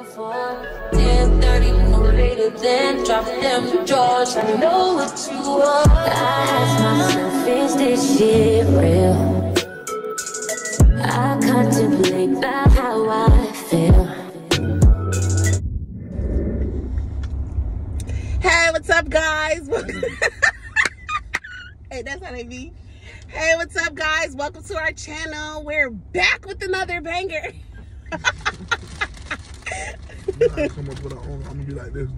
10:30, no later than drop them drawers. I contemplate how I feel. Hey, what's up, guys? hey, that's how they be. Hey, what's up, guys? Welcome to our channel. We're back with another banger. I come up with our own, I'm gonna be like this.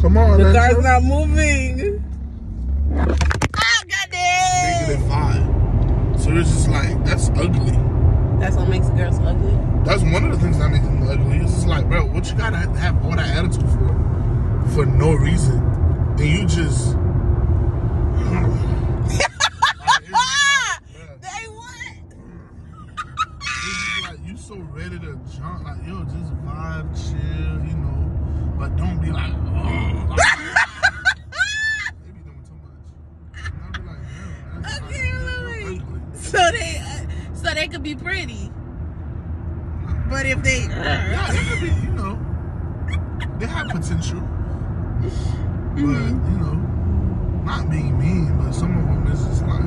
Come on, The car's not moving. Ah, goddamn. So it's just like that's ugly. That's what makes girls ugly. That's one of the things that makes them ugly. It's just like, bro, what you gotta have all that attitude for? For no reason. And you just ready to jump, like yo, just vibe, chill, you know, but don't be like, oh, like, they be doing too much. And I be like, damn, that's I like, can't you're believe- ugly. So they, uh, so they could be pretty, but if they, Yeah, they could be, you know, they have potential, but Mm-hmm. you know, not being mean, but some of them is just like,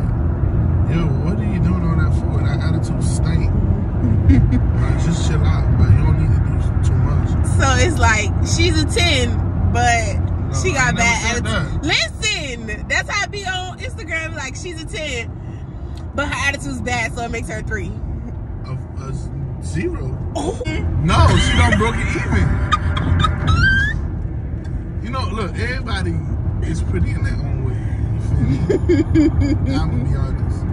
yo, what are you doing all that for? That attitude stink. Like, just chill out, but you don't need to do too much. so it's like she's a ten, but No, she got bad attitude. Listen, that's how it be on Instagram. Like she's a ten, but her attitude's bad, so it makes her a three. A, a uh, zero. No, she done broke it even. You know, look, everybody is pretty in their own way. You feel me? I'm gonna be honest.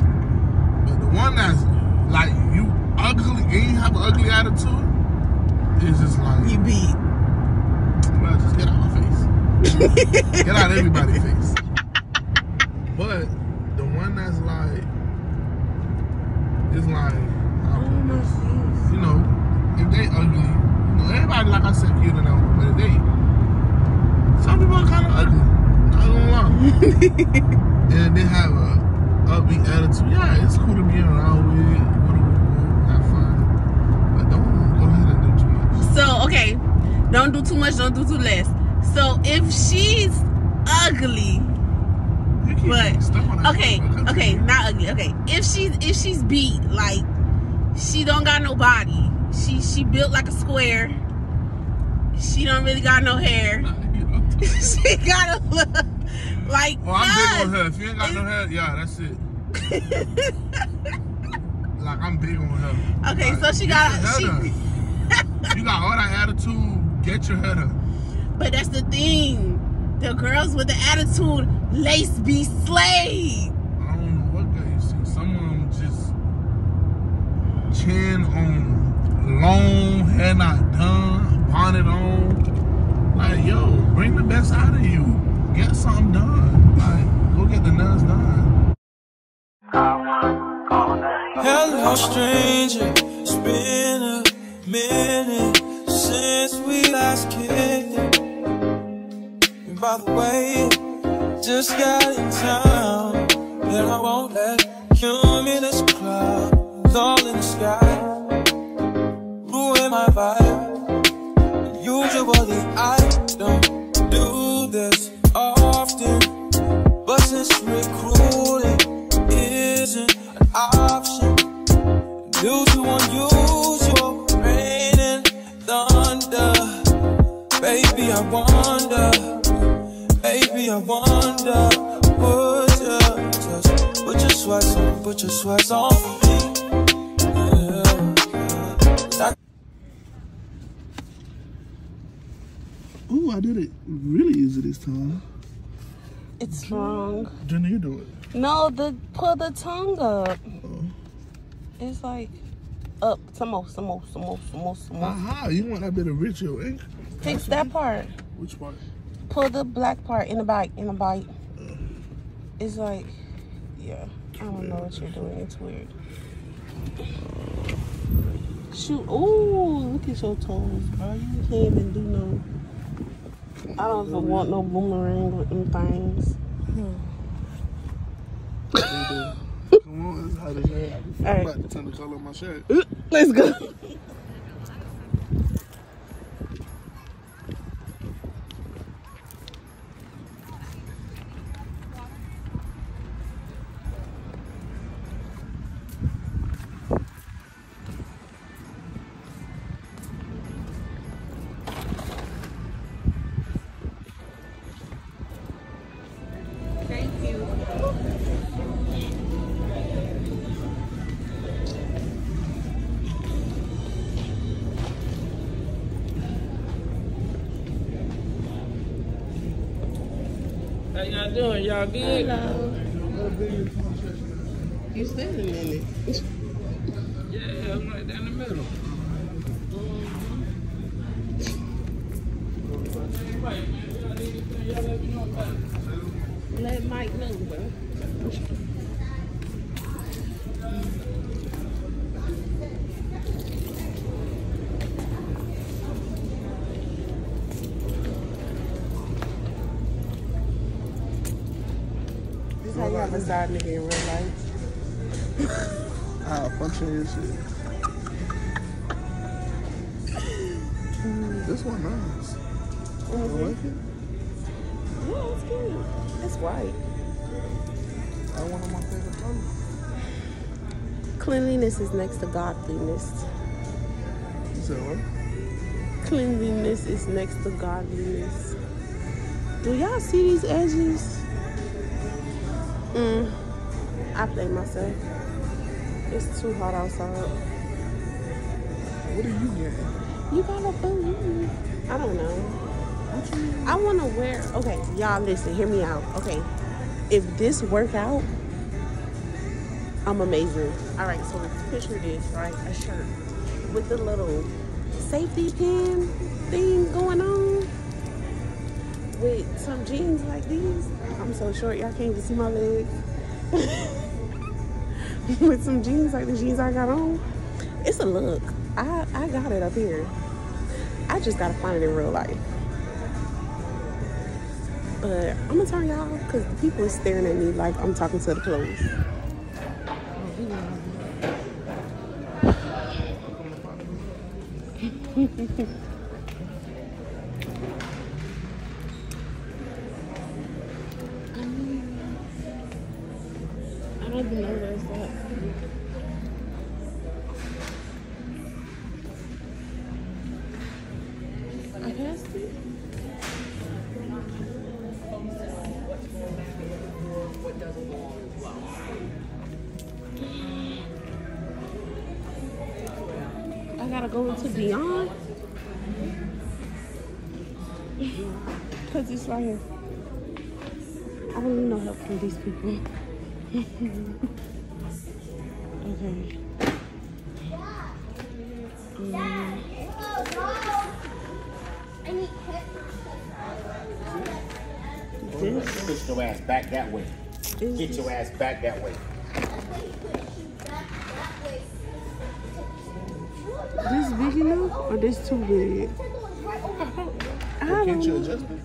But the one that's like you ugly and you have an ugly attitude, it's just like, You beat. bro, just get out my face. get out everybody's face. But the one that's like, it's like, Oh to put this? you know, if they ugly, you know, everybody, like I said, cute and all, but if they, some people are kind of ugly, not gonna lie. and they have a upbeat attitude, yeah, it's cool to be around with, don't do too much, don't do too less. So if she's ugly, But, stuck on that okay, okay, not ugly. Okay, if she's if she's beat, like she don't got no body, she she built like a square. She don't really got no hair. She got a look like Oh, I'm big on her. If you ain't got no hair, yeah, that's it. like, I'm big on her. Okay, Like, so she got she. You got all that attitude, get your head up. But that's the thing. The girls with the attitude, lace be slayed. I don't know what guy you see. Some of them just chin on, long hair not done, bonnet on. Like, yo, bring the best out of you. Get something done. Like, go get the nails done. Hello, stranger. It's been a minute since we last kicked it. And by the way, just got in town. And I won't let cumulus clouds all in the sky ruin my vibe. Usually I don't do this often, but since recruiting isn't an option due to unusual I wonder, baby I wonder, would you just put your sweats on, put your sweats on me? Yeah. Ooh, I did it really easy this time. It's wrong. Didn't you do it? No, the pull the tongue up. Oh. It's like up. Some more, some more, some more, some more, some more. Aha, you want that bit of ritual ink? Fix that part. Which part? Pull the black part in the bite. In the bite. It's like, yeah. I don't know what you're doing. It's weird. Shoot. Ooh, look at your toes, bro. You can't even do no. I don't even want no boomerang with them things. Come Come on, it's hot as hell. I'm about to turn the color of my shirt. Let's go. Y'all doing? Y'all good? It's white. I one of my favorite colors. Cleanliness is next to godliness. You said what? Cleanliness is next to godliness. Do y'all see these edges? Mm. I play myself. It's too hot outside. What are you getting? You got a boo. I don't know. I want to wear. Okay, y'all listen. Hear me out. Okay, if this work out, I'm amazing. All right, so picture this, right? A shirt with the little safety pin thing going on with some jeans like these. I'm so short, y'all can't even see my legs. with some jeans like the jeans I got on, it's a look. I I got it up here. I just gotta find it in real life. But I'm gonna turn y'all because the people are staring at me like I'm talking to the clothes. I don't even know passed gotta go into Beyond. Cause it's right here. I don't need no help from these people. okay. This Push your ass back that way. Get your ass back that way. Or this too big? I Can't don't you know. adjust it?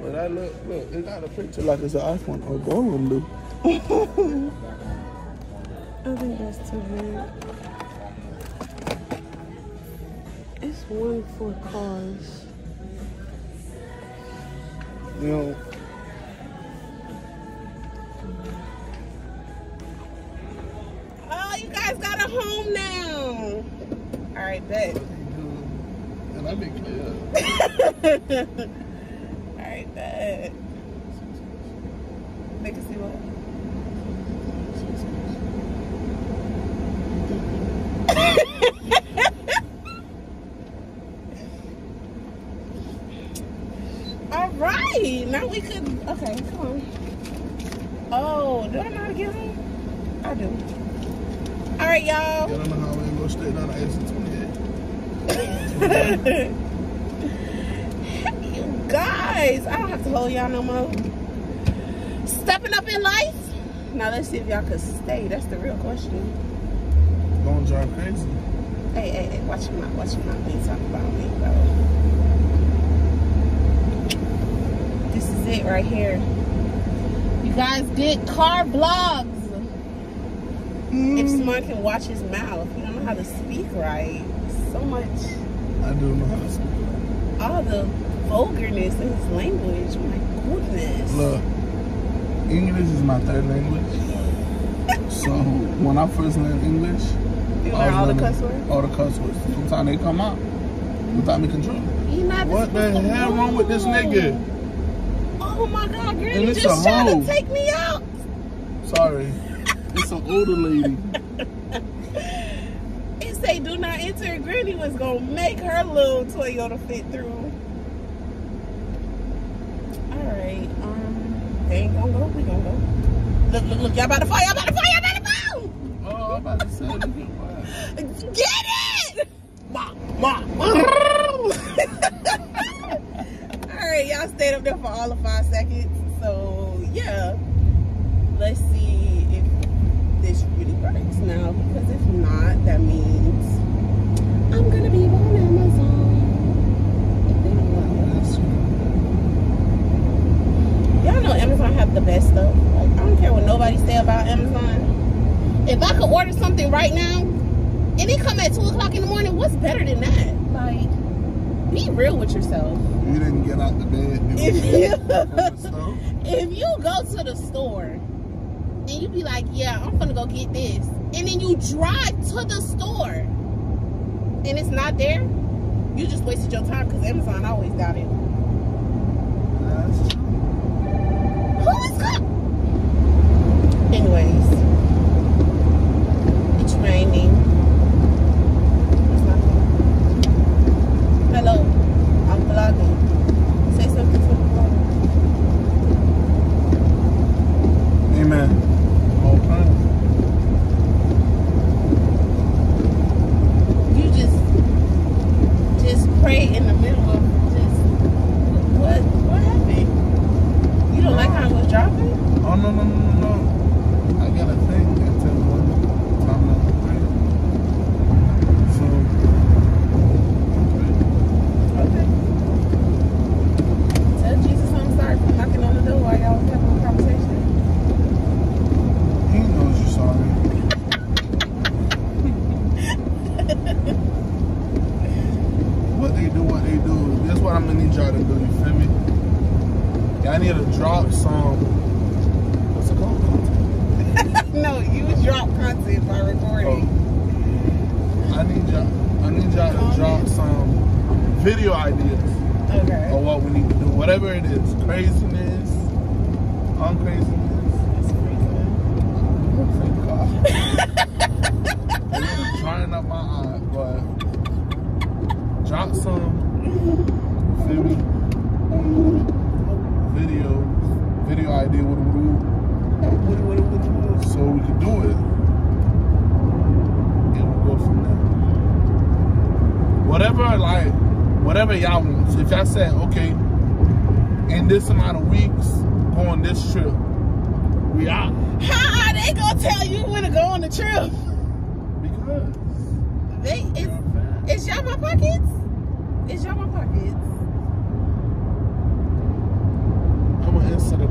But I look, look, it got a picture like it's an iPhone. or both of them do. I think that's too big. It's one for cars. You know, Oh, you guys got a home now. All right, bet. and I be clear. All right, bet. Make us see what. All right, now we could. Okay, come on. Oh, do I know how to get home? I do. All right, y'all. You guys, I don't have to hold y'all no more. Stepping up in life. Now let's see if y'all could stay. That's the real question. Gonna drive crazy. Hey, hey, hey, watch your mouth, watch your mouth. Ain't talking about me, bro. This is it right here. You guys get car vlogs. if mm. someone can watch his mouth, he don't know how to speak right. So much, I do know all the vulgarness in his language. My goodness. Look, English is my third language. So when I first learned English, you learn all the cuss words. All the cuss words. Sometimes they come out without me controlling. What the hell wrong with this nigga? Oh my God, it's just trying to take me out. Sorry. It's an older lady. It say do not enter. and Granny was gonna make her little Toyota fit through. All right, um, they ain't gonna go. We gonna go. Look, look, look! Y'all about to fall! Y'all about to fall! Y'all about to fall! Oh, I'm about to say, look? Get it! Ma, ma, ma. all right, y'all stayed up there for all of five seconds. So yeah, let's see if this really works now. Because if not, that means I'm gonna be on Amazon. If they don't want me. Y'all know Amazon have the best stuff. Like I don't care what nobody say about Amazon. If I could order something right now and it come at two o'clock in the morning, what's better than that? Like, be real with yourself. You didn't get out the bed. If you, get out the stove. if you go to the store and you be like, yeah, I'm gonna go get this, and then you drive to the store and it's not there, you just wasted your time because Amazon always got it. Who is that? Anyways, it's raining. Hello, I'm vlogging. Say something to the vlog. Amen. All time. You just, just pray in the middle of just what? What happened? You don't like how it was dropping? Oh, no, no, no, no. I got a thing that tells me time to pray. So, Okay. Tell Jesus I'm sorry for knocking on the door while y'all was having a conversation. he knows you're sorry. what they do, what they do. That's what I'm gonna need y'all to do. You feel me? Y'all need to drop some. What's it called? No, you drop content by recording. I need y'all. I need y'all to drop some video ideas Okay. of what we need to do. Whatever it is, craziness, uncraziness. Thank God. it's drying up my eye, but drop some. Feel me? Video, video idea. What we do, so we can do it, and we'll go from there. Whatever, I like, whatever y'all want. So if y'all say, okay, in this amount of weeks, go on this trip, we out. How are they gonna tell you when to go on the trip? Because They it's it's y'all my pockets. It's y'all my pockets. I'm gonna answer to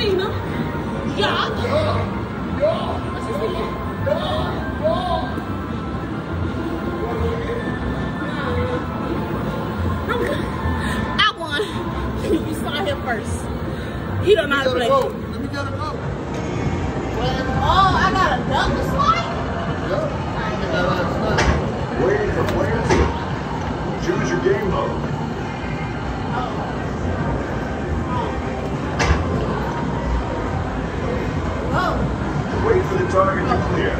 I won. You saw him first. He don't know how to play. Let me get a cup. Oh, I got a double slide? Waiting for player two. Choose your game mode. Oh, Wait for the target to clear.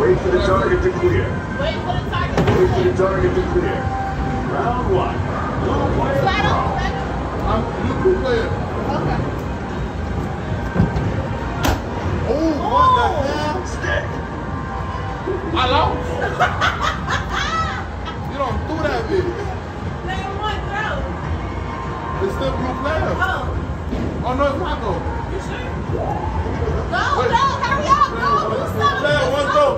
Wait for the target to clear. wait for the target to Wait for the target to clear. Round one. Blue player Slide draw. on, slide I'm you player. Okay. Oh, what the hell? Stick. I lost. you don't do that, bitch. Name one throw. It's still blue player. Oh, Oh no, it's not though. you sure? Go, Wait. go,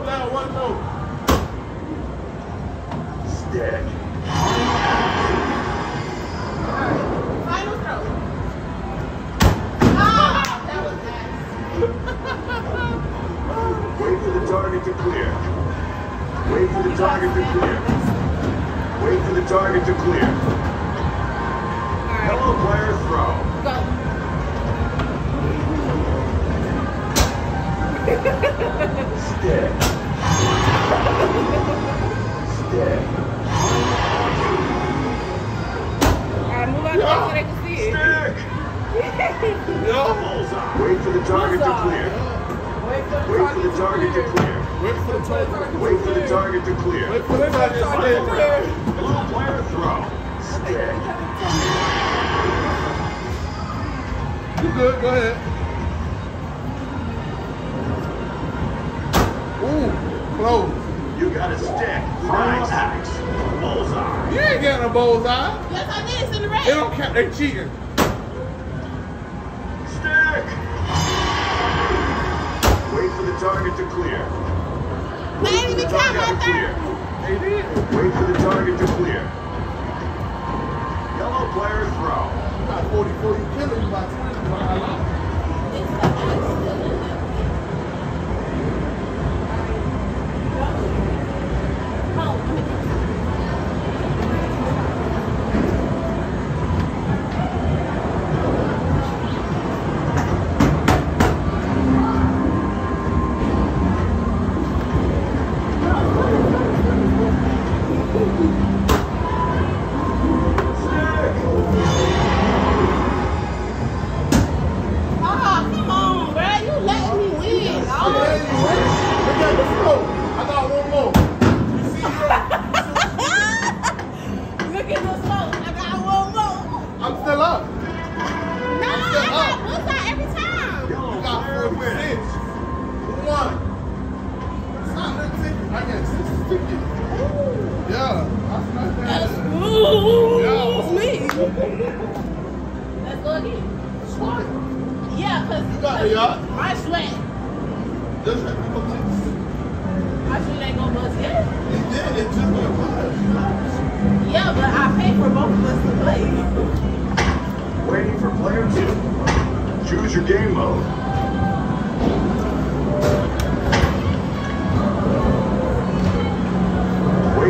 Wait for the target to clear. Wait for the target to clear. Wait for the target to clear. Yellow player throw. Move. Stick. Wait for the target to clear. Wait for the target to clear. Wait for the target. Wait for the target to clear. Wait for the target to clear. Blue player throw. Stick. You good? Go ahead. Ooh, close. You got a stick. Nice. Axe. Bullseye. You ain't getting a bullseye. Yes, I did. It's in the red. They don't count. They cheating. Stick. Wait for the target to clear. They ain't even count my Target to clear. third. They did. Wait for the target to clear. Yellow player throw. You got 44. You killing you by 20.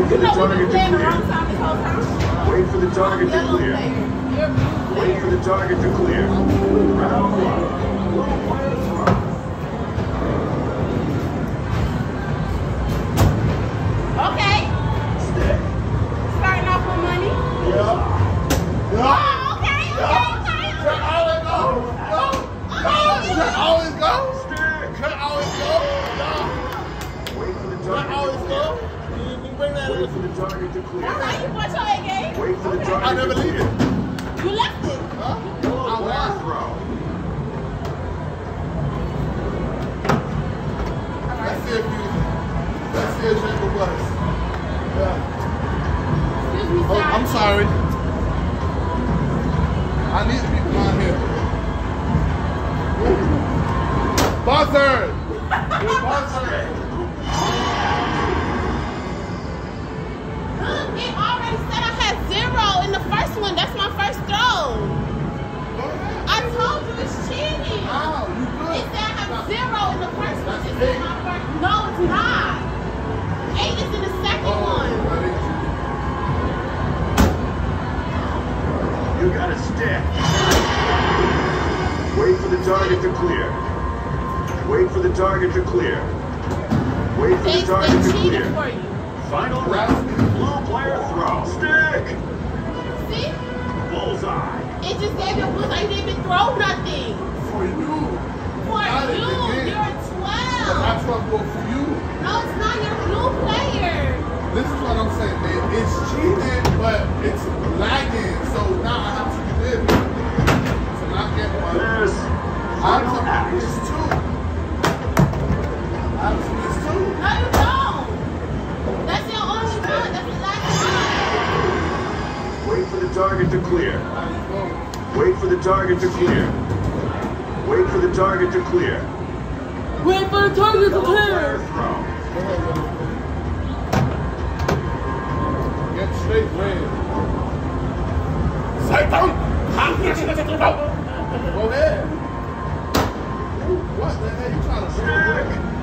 For the target to clear. Wait for the target to clear. Wait for the target to clear. Round one. That Wait in. for the target to That's how you put your A game. Wait for the target I never to leave clear. it. You left it. Huh? Yellow I player won. throw. Let's see if you. Let's see if you can bust. Yeah. Excuse me, Oh, sir. I'm sorry. I need people on here. Buzzard! You're buzzard! First one. That's my first throw. I told you it's cheating. Ow, you good? It said I have zero in the first one. That's This is my first. No, it's not. Eight is in the second Oh, one. You got a stick. Wait for the target to clear. Wait for the target to clear. Wait for They, the target to clear. Final round. Blue player throw. Stick. See? Bullseye. It just gave you a boost. I didn't even throw nothing. For you. For Got it you, again. you're But 12. that's what go for you. No, it's not. You're a blue player. This is what I'm saying, man. It's cheating, but it's lagging. So now I have to do this. So not get one. This. I have Final to target to clear. I just go. Wait for the target to clear. Wait for the target to clear. Wait for the target to clear. Get straight red. Go ahead. What the hell you trying to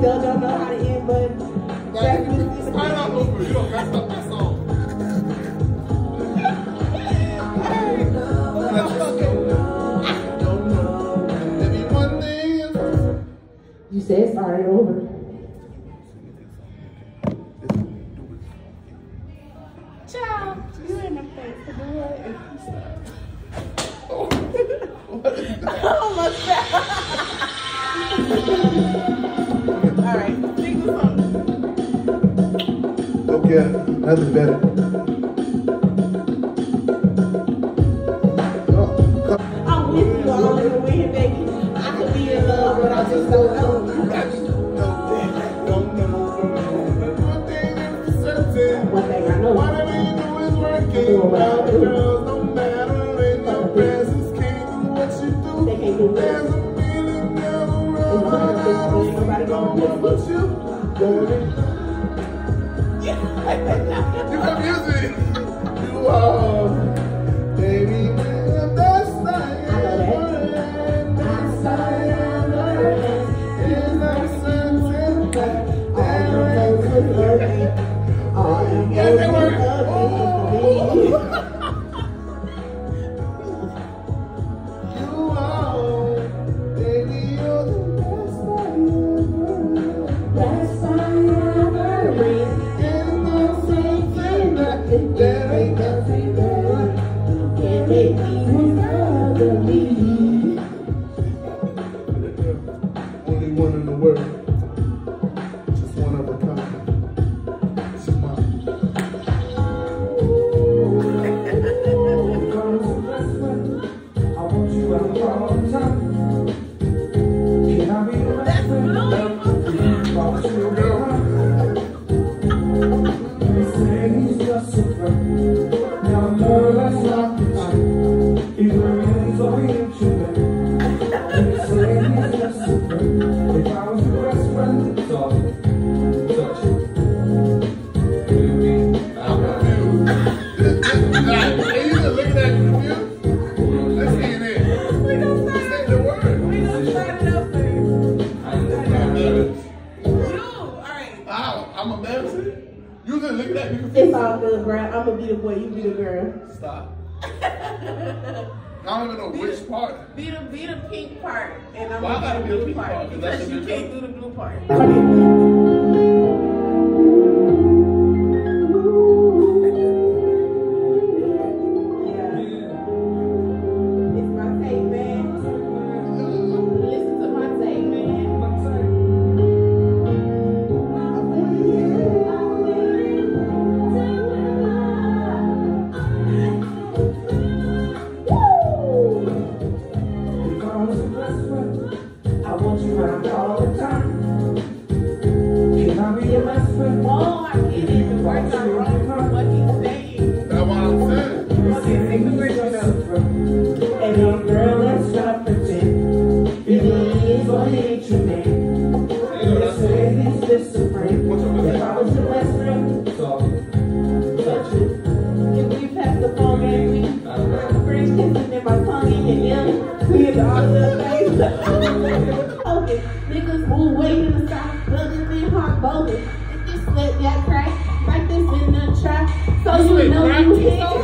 still don't know how to end, but You don't mess up song. You say it's already over. You just look at that. You it's all good, bro. I'm gonna be the boy. You be the girl. Stop. I don't even know be which the, part. Be the be the pink part, and I'm well, gonna be the blue part, part because you can't do the blue part. it, no,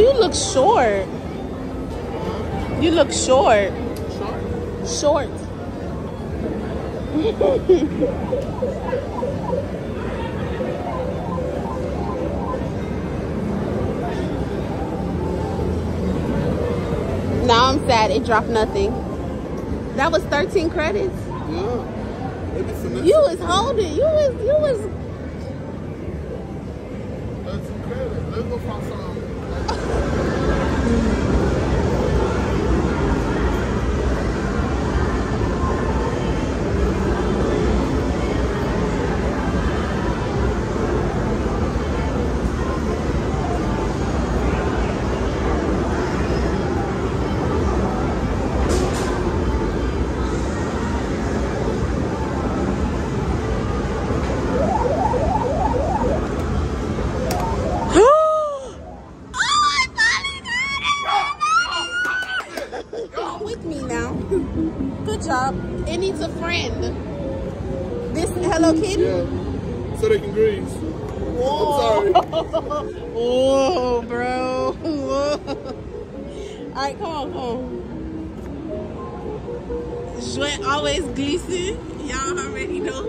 you look short. You look short. Short? Short. now I'm sad it dropped nothing. That was 13 credits. Yeah. You was holding. You was you was. Let's go find something. Alright, come on, come on. Sweat always glisten. Y'all already know.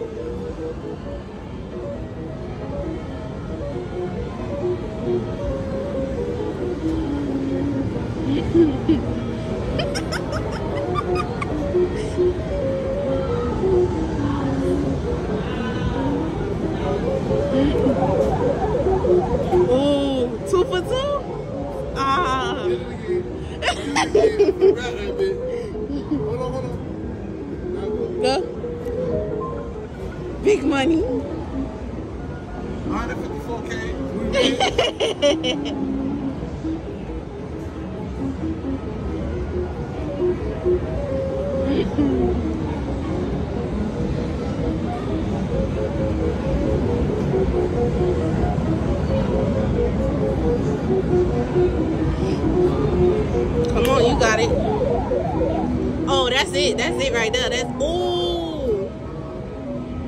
That's it. That's it right there. That's ooh.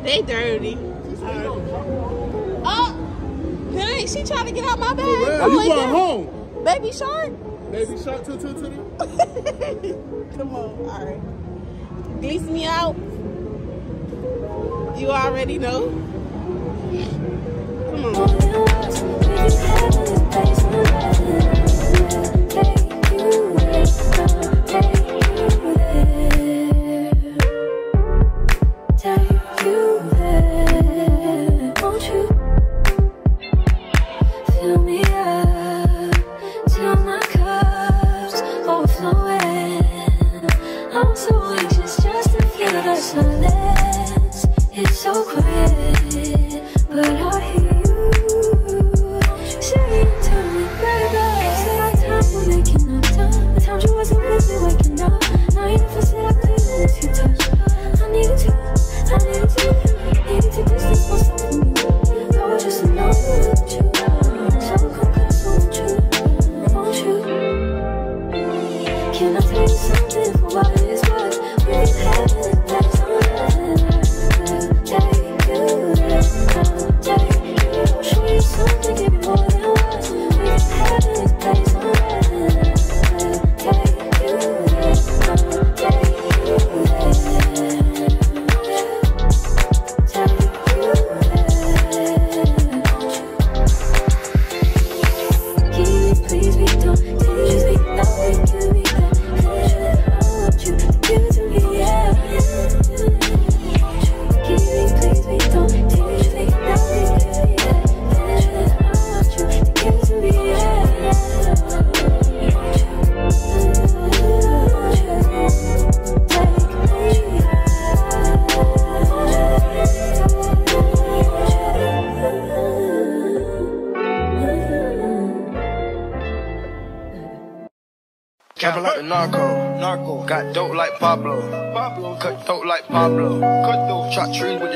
They dirty. Oh, hey, she trying to get out my bag? Oh, you going home? Baby shark. Baby shark two two two. Come on. All right. Glease me out. You already know. Come on. got tuned,